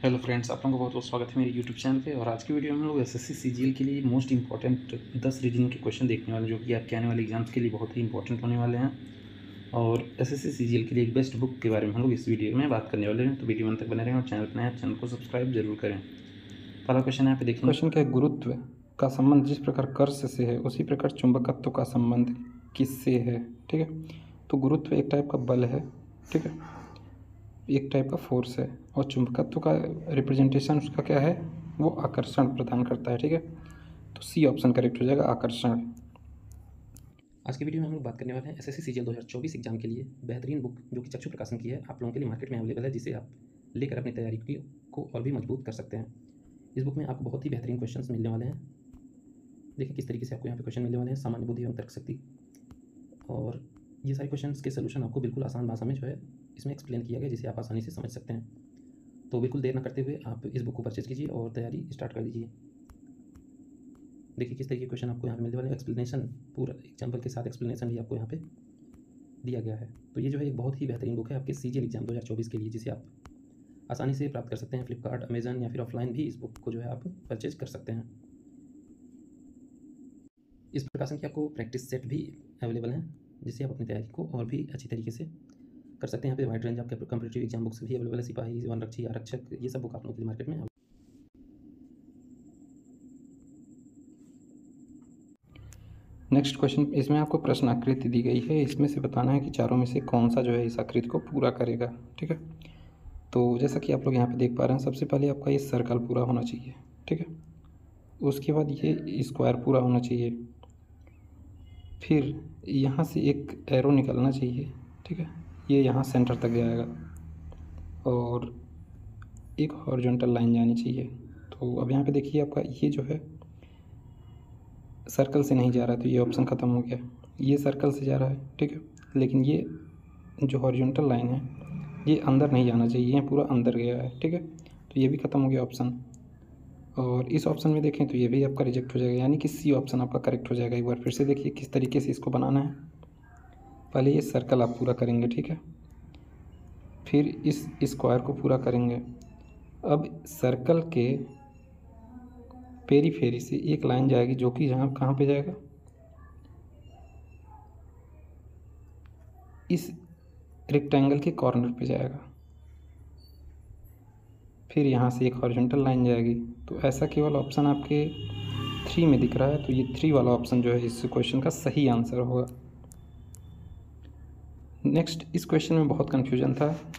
Hello friends आप लोगों का बहुत बहुत स्वागत है मेरे यूट्यूब चैनल पे और आज की वीडियो में हम लोग एस एस के लिए मोस्ट इंपॉर्टेंट दस रीजनिंग के क्वेश्चन देखने वाले हैं जो कि आपके आने वाले एग्ज़ाम्स के लिए बहुत ही इंपॉर्टेंट होने वाले हैं। और एस एस के लिए एक बेस्ट बुक के बारे में हम लोग इस वीडियो में बात करने वाले हैं तो वीडियो अंत तक बने रहें और चैनल पर नए चैनल को सब्सक्राइब ज़रूर करें। पहला क्वेश्चन यहाँ पे देखिए क्वेश्चन क्या गुरुत्व का संबंध जिस प्रकार कर्ष से है, उसी प्रकार चुंबकत्व का संबंध किससे है? ठीक है? तो गुरुत्व एक टाइप का बल है, ठीक है? एक टाइप का फोर्स है और चुंबकत्व का रिप्रेजेंटेशन उसका क्या है? वो आकर्षण प्रदान करता है, ठीक है? तो सी ऑप्शन करेक्ट हो जाएगा, आकर्षण। आज की वीडियो में हम लोग बात करने वाले हैं S S C C exam के लिए बेहतरीन बुक जो कि चक्षु प्रकाशन की है। आप लोगों के लिए मार्केट में अवेलेबल है, जिसे आप लेकर अपनी तैयारी की और भी मज़बूत कर सकते हैं। इस बुक में आपको बहुत ही बेहतरीन क्वेश्चंस मिलने वाले हैं। देखिए किस तरीके से आपको यहाँ पे क्वेश्चन मिलने वाले हैं। सामान्य बुद्धि एवं तर्क शक्ति और ये सारे क्वेश्चंस के सोल्यूशन आपको बिल्कुल आसान भाषा में जो है इसमें एक्सप्लेन किया गया जिसे आप आसानी से समझ सकते हैं। तो बिल्कुल देर ना करते हुए आप इस बुक को परचेज कीजिए और तैयारी स्टार्ट कर दीजिए। देखिए किस तरीके के क्वेश्चन आपको यहाँ पे मिलने वाले एक्सप्लेनेशन पूरा एग्ज़ाम्पल के साथ एक्सप्लेनेशन भी आपको यहाँ पे दिया गया है। तो ये जो है एक बहुत ही बेहतरीन बुक है आपके सी एग्ज़ाम दो के लिए, जिसे आप आसानी से प्राप्त कर सकते हैं। फ्लिपकार्ट अमेजन या फिर ऑफलाइन भी इस बुक को जो है आप परचेज कर सकते हैं। इस प्रकाशन की आपको प्रैक्टिस सेट भी अवेलेबल हैं, जिससे आप अपनी तैयारी को और भी अच्छी तरीके से कर सकते हैं, यहाँ पे वाइड रेंज आपके कम्पिटेटिव एग्ज़ाम बुक्स भी अवेलेबल है, सिपाही वन रक्षी, आरक्षक, ये सब बुक आप लोगों के मार्केट में नेक्स्ट क्वेश्चन इसमें आपको प्रश्न आकृति दी गई है, इसमें से बताना है कि चारों में से कौन सा जो है इस आकृति को पूरा करेगा, ठीक है? तो जैसा कि आप लोग यहाँ पे देख पा रहे हैं, सबसे पहले आपका ये सर्कल पूरा होना चाहिए, ठीक है? उसके बाद ये स्क्वायर पूरा होना चाहिए। फिर यहाँ से एक एरो निकलना चाहिए, ठीक है? ये यहाँ सेंटर तक जाएगा। और एक हॉरिजॉन्टल लाइन जानी चाहिए। तो अब यहाँ पे देखिए आपका ये जो है सर्कल से नहीं जा रहा है तो ये ऑप्शन ख़त्म हो गया। ये सर्कल से जा रहा है, ठीक है? लेकिन ये जो हॉरिजॉन्टल लाइन है, ये अंदर नहीं जाना चाहिए, ये पूरा अंदर गया है, ठीक है? तो ये भी ख़त्म हो गया ऑप्शन और इस ऑप्शन में देखें तो ये भी आपका रिजेक्ट हो जाएगा, यानी कि सी ऑप्शन आपका करेक्ट हो जाएगा। एक बार फिर से देखिए किस तरीके से इसको बनाना है। पहले ये सर्कल आप पूरा करेंगे, ठीक है? फिर इस स्क्वायर को पूरा करेंगे। अब सर्कल के पेरी फेरी से एक लाइन जाएगी जो कि यहाँ कहाँ पे जाएगा? इस रेक्टेंगल के कॉर्नर पे जाएगा। फिर यहाँ से एक हॉरिजॉन्टल लाइन जाएगी। तो ऐसा केवल ऑप्शन आपके थ्री में दिख रहा है तो ये थ्री वाला ऑप्शन जो है इस क्वेश्चन का सही आंसर होगा। नेक्स्ट इस क्वेश्चन में बहुत कन्फ्यूज़न था।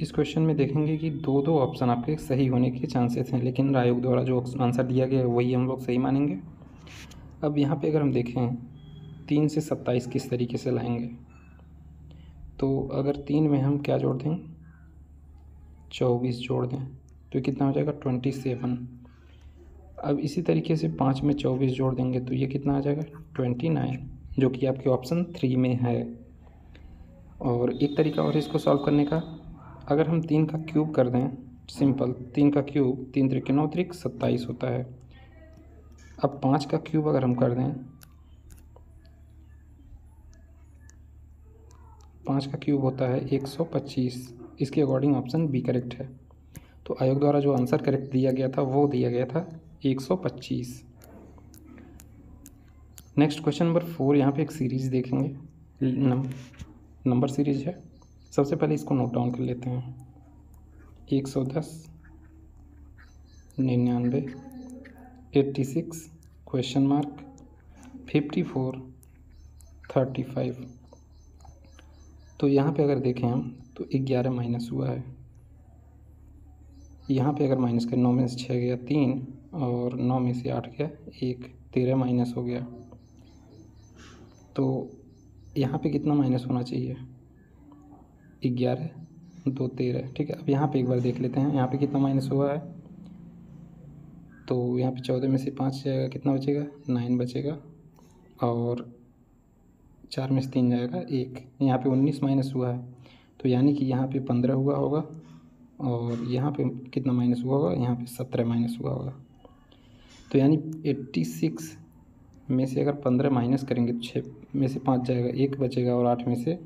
इस क्वेश्चन में देखेंगे कि दो दो ऑप्शन आपके सही होने के चांसेस हैं, लेकिन आयोग द्वारा जो आंसर दिया गया है, वही हम लोग सही मानेंगे। अब यहाँ पे अगर हम देखें, तीन से सत्ताईस किस तरीके से लाएँगे? तो अगर तीन में हम क्या जोड़ दें? चौबीस जोड़ दें तो कितना हो जाएगा? ट्वेंटी सेवन अब इसी तरीके से पाँच में चौबीस जोड़ देंगे तो ये कितना आ जाएगा? ट्वेंटी नाइन जो कि आपके ऑप्शन थ्री में है। और एक तरीका और इसको सॉल्व करने का। अगर हम तीन का क्यूब कर दें सिंपल तीन का क्यूब तीन तरीके, नौ तरीक, सत्ताईस होता है। अब पाँच का क्यूब अगर हम कर दें, पाँच का क्यूब होता है एक सौ पच्चीस। इसके अकॉर्डिंग ऑप्शन बी करेक्ट है। तो आयोग द्वारा जो आंसर करेक्ट दिया गया था, वो दिया गया था एक सौ पच्चीस। नेक्स्ट क्वेश्चन नंबर फोर, यहाँ पे एक सीरीज़ देखेंगे। नंबर सीरीज़ है। सबसे पहले इसको नोट डाउन कर लेते हैं। एक सौ दस, निन्यानवे eighty six question mark fifty four thirty five तो यहाँ पे अगर देखें हम तो ग्यारह माइनस हुआ है। यहाँ पे अगर माइनस करें नौ में से छः गया, तीन, और नौ में से आठ गया, एक, तेरह माइनस हो गया। तो यहाँ पे कितना माइनस होना चाहिए? ग्यारह, दो तेरह, ठीक है? अब यहाँ पे एक बार देख लेते हैं, यहाँ पे कितना माइनस हुआ है? तो यहाँ पे चौदह में से पाँच जाएगा कितना बचेगा? नाइन बचेगा और चार में से तीन जाएगा, एक। यहाँ पे उन्नीस माइनस हुआ है तो यानी कि यहाँ पे पंद्रह हुआ होगा और यहाँ पे कितना माइनस हुआ होगा? यहाँ पे सत्रह माइनस हुआ होगा। तो यानी एट्टी सिक्स में से अगर पंद्रह माइनस करेंगे तो छः में से पाँच जाएगा, एक बचेगा और आठ में से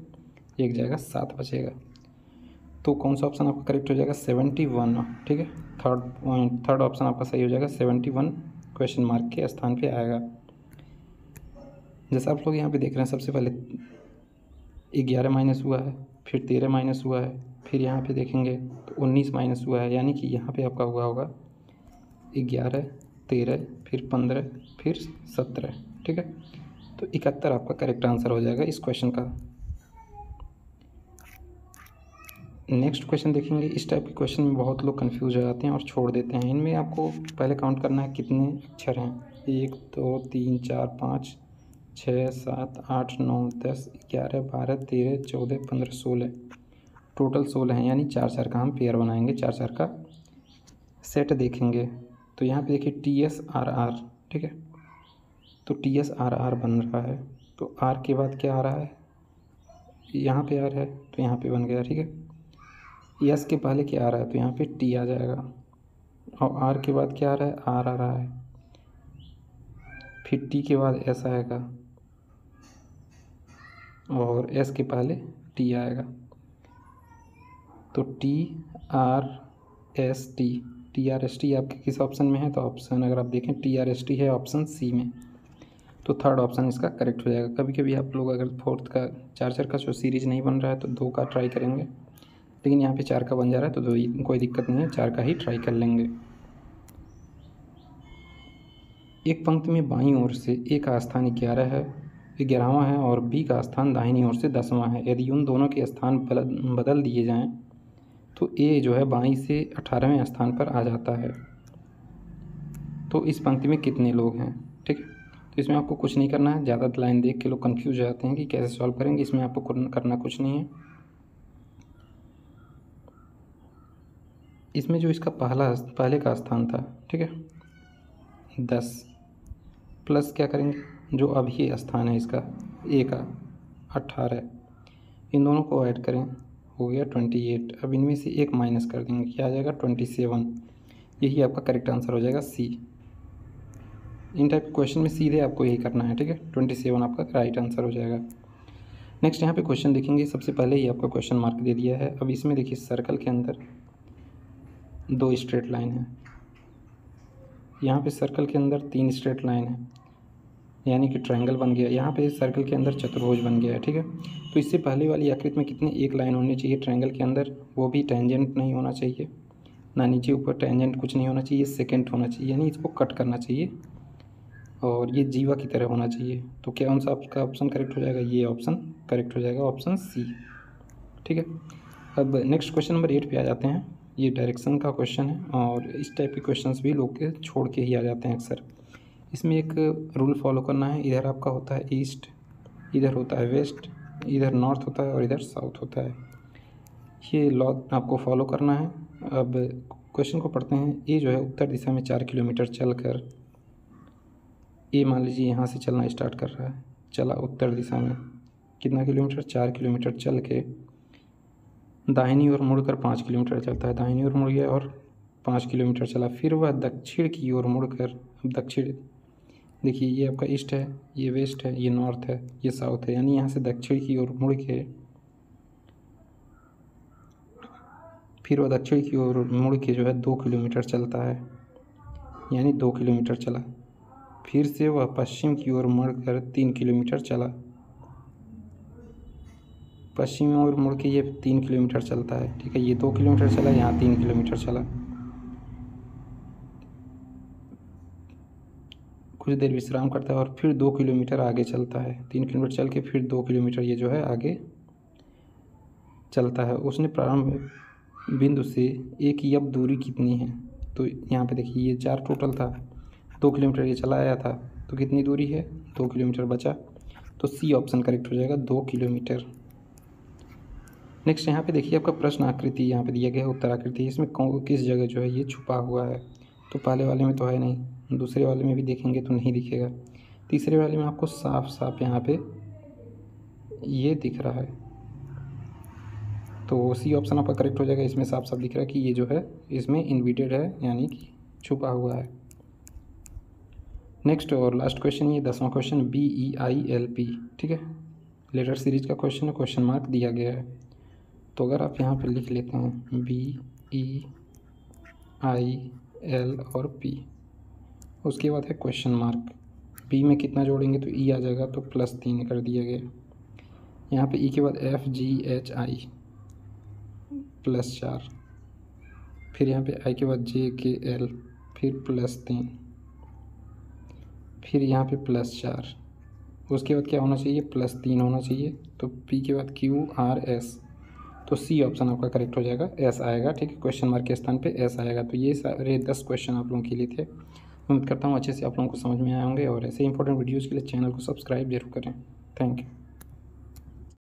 एक जाएगा, सात बचेगा। तो कौन सा ऑप्शन आपका करेक्ट हो जाएगा? सेवेंटी वन ठीक है? थर्ड पॉइंट थर्ड ऑप्शन आपका सही हो जाएगा। सेवेंटी वन क्वेश्चन मार्क के स्थान पे आएगा। जैसा आप लोग यहाँ पे देख रहे हैं, सबसे पहले ग्यारह माइनस हुआ है, फिर तेरह माइनस हुआ है, फिर यहाँ पे देखेंगे तो उन्नीस माइनस हुआ है, यानी कि यहाँ पे आपका हुआ होगा ग्यारह, तेरह, फिर पंद्रह, फिर सत्रह, ठीक है? तो इकहत्तर आपका करेक्ट आंसर हो जाएगा इस क्वेश्चन का। नेक्स्ट क्वेश्चन देखेंगे। इस टाइप के क्वेश्चन में बहुत लोग कंफ्यूज हो जाते हैं और छोड़ देते हैं। इनमें आपको पहले काउंट करना है कितने अक्षर हैं? एक, दो, तीन, चार, पाँच छः सात, आठ, नौ, दस, ग्यारह, बारह, तेरह, चौदह, पंद्रह, सोलह। टोटल सोलह हैं, यानी चार चार का हम पेयर बनाएँगे, चार चार का सेट देखेंगे। तो यहाँ पे देखिए टी एस आर आर ठीक है? तो टी एस आर आर बन रहा है। तो आर के बाद क्या आ रहा है? यहाँ पे आर है तो यहाँ पे बन गया, ठीक है? यस के पहले क्या आ रहा है? तो यहाँ पे टी आ जाएगा। और आर के बाद क्या आ रहा है? आर आ रहा है। फिर टी के बाद एस आएगा। और एस के पहले टी आएगा। तो T R S T T R S T आपके किस ऑप्शन में है? तो ऑप्शन अगर आप देखें टी आर एस टी है ऑप्शन सी में। तो थर्ड ऑप्शन इसका करेक्ट हो जाएगा। कभी कभी आप लोग अगर फोर्थ का चार्जर का जो सीरीज़ नहीं बन रहा है तो दो का ट्राई करेंगे। लेकिन यहाँ पे चार का बन जा रहा है तो दो कोई दिक्कत नहीं है, चार का ही ट्राई कर लेंगे। एक पंक्ति में बाईं ओर से ए का स्थान ग्यारह है ग्यारहवा है और बी का स्थान दाहिनी ओर से दसवां है। यदि उन दोनों के स्थान बदल दिए जाएँ तो ए जो है बाईं से अठारहवें स्थान पर आ जाता है। तो इस पंक्ति में कितने लोग हैं? ठीक है। तो इसमें आपको कुछ नहीं करना है। ज़्यादा लाइन देख के लोग कन्फ्यूज़ हो जाते हैं कि कैसे सॉल्व करेंगे। इसमें आपको करना कुछ नहीं है। इसमें जो इसका पहला, पहले का स्थान था, ठीक है? दस प्लस क्या करेंगे? जो अभी स्थान है इसका ए का अट्ठारह इन दोनों को ऐड करें, हो गया ट्वेंटी एट अब इनमें से एक माइनस कर देंगे, क्या आ जाएगा? ट्वेंटी सेवन यही आपका करेक्ट आंसर हो जाएगा सी इन टाइप क्वेश्चन में सीधे आपको यही करना है, ठीक है? ट्वेंटी सेवन आपका राइट आंसर हो जाएगा। नेक्स्ट यहाँ पे क्वेश्चन देखेंगे। सबसे पहले ही आपका क्वेश्चन मार्क दे दिया है। अब इसमें देखिए सर्कल के अंदर दो स्ट्रेट लाइन है। यहाँ पे सर्कल के अंदर तीन स्ट्रेट लाइन है। यानी कि ट्रायंगल बन गया। यहाँ पे सर्कल के अंदर चतुर्भुज बन गया है, ठीक है? तो इससे पहले वाली आकृति में कितने एक लाइन होनी चाहिए ट्रायंगल के अंदर, वो भी टेंजेंट नहीं होना चाहिए। ना नीचे ऊपर टेंजेंट कुछ नहीं होना चाहिए सेकेंड होना चाहिए। यानी इसको कट करना चाहिए। और ये जीवा की तरह होना चाहिए। तो क्या कौन सा आपका ऑप्शन करेक्ट हो जाएगा? ये ऑप्शन करेक्ट हो जाएगा ऑप्शन सी ठीक है? अब नेक्स्ट क्वेश्चन नंबर एट पे आ जाते हैं। ये डायरेक्शन का क्वेश्चन है और इस टाइप के क्वेश्चंस भी लोग के छोड़ के ही आ जाते हैं अक्सर। इसमें एक रूल फॉलो करना है। इधर आपका होता है ईस्ट इधर होता है वेस्ट इधर नॉर्थ होता है और इधर साउथ होता है। ये लॉ आपको फॉलो करना है। अब क्वेश्चन को पढ़ते हैं। ए जो है उत्तर दिशा में चार किलोमीटर चल ए मान लीजिए यहाँ से चलना स्टार्ट कर रहा है। चला उत्तर दिशा में। कितना किलोमीटर? चार किलोमीटर चल के दाहिनी ओर मुड़कर पाँच किलोमीटर चलता है। दाहिनी ओर मुड़ गया और पाँच किलोमीटर चला। फिर वह दक्षिण की ओर मुड़कर दक्षिण, देखिए ये आपका ईस्ट है, ये वेस्ट है, ये नॉर्थ है, ये साउथ है। यानी यहाँ से दक्षिण की ओर मुड़ के, फिर वह दक्षिण की ओर मुड़ के जो है दो किलोमीटर चलता है। यानी दो किलोमीटर चला। फिर से वह पश्चिम की ओर मुड़कर तीन किलोमीटर चला। पश्चिम ओर मुड़ के ये तीन किलोमीटर चलता है। ठीक है, ये दो किलोमीटर चला, यहाँ तीन किलोमीटर चला। कुछ देर विश्राम करता है और फिर दो किलोमीटर आगे चलता है। तीन किलोमीटर चल के फिर दो किलोमीटर ये जो है आगे चलता है। उसने प्रारंभ बिंदु से एक यब दूरी कितनी है? तो यहाँ पे देखिए, ये चार टोटल था। दो किलोमीटर ये चला आया था तो कितनी दूरी है? दो किलोमीटर बचा तो सी ऑप्शन करेक्ट हो जाएगा, दो किलोमीटर। नेक्स्ट यहाँ पे देखिए आपका प्रश्न आकृति यहाँ पे दिया गया है, उत्तर आकृति। इसमें कौन किस जगह जो है ये छुपा हुआ है? तो पहले वाले में तो है नहीं, दूसरे वाले में भी देखेंगे तो नहीं दिखेगा। तीसरे वाले में आपको साफ़ साफ़ यहाँ पे ये दिख रहा है। तो सी ऑप्शन आपका करेक्ट हो जाएगा, इसमें साफ़ साफ़ दिख रहा है कि ये जो है, इसमें इन्विटेड है, यानी कि छुपा हुआ है। नेक्स्ट और लास्ट क्वेश्चन ये दसवां question B E I L P ठीक है? लेटर सीरीज़ का क्वेश्चन है क्वेश्चन मार्क दिया गया है। तो अगर आप यहाँ पर लिख लेते हैं बी ई आई एल और पी उसके बाद है क्वेश्चन मार्क बी में कितना जोड़ेंगे तो ई आ जाएगा तो प्लस तीन कर दिया गया। यहाँ पे ई के बाद F G H I plus चार। फिर यहाँ पे आई के बाद जे के एल फिर प्लस तीन। फिर यहाँ पे प्लस चार। उसके बाद क्या होना चाहिए? प्लस तीन होना चाहिए। तो पी के बाद क्यू आर एस तो सी ऑप्शन आपका करेक्ट हो जाएगा। एस आएगा, ठीक है? क्वेश्चन मार्क के स्थान पे एस आएगा। तो ये सारे दस क्वेश्चन आप लोगों के लिए थे। उम्मीद करता हूँ अच्छे से आप लोगों को समझ में आए होंगे और ऐसे इंपॉर्टेंट वीडियोज़ के लिए चैनल को सब्सक्राइब ज़रूर करें। Thank you